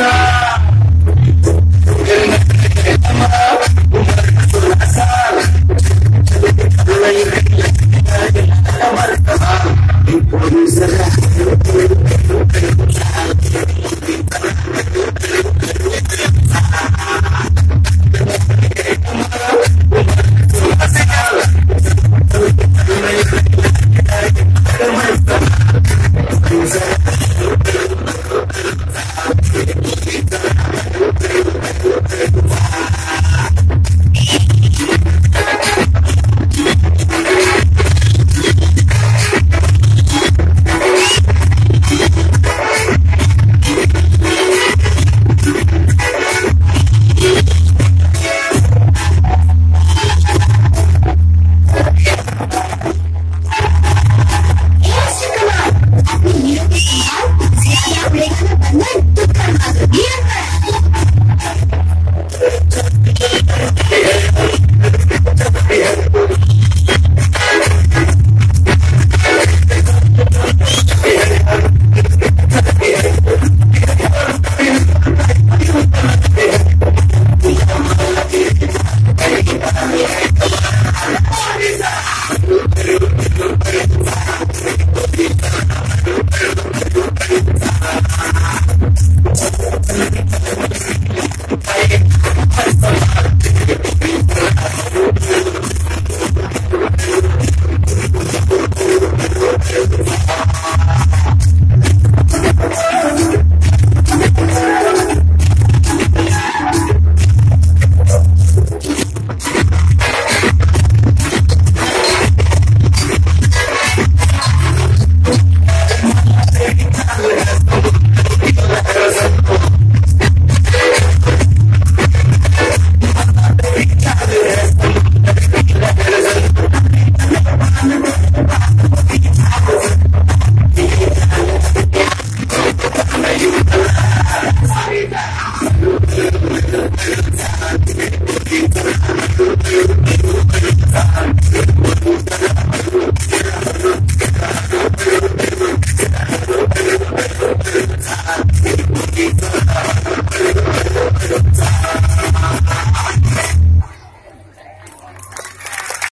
inside Yeah.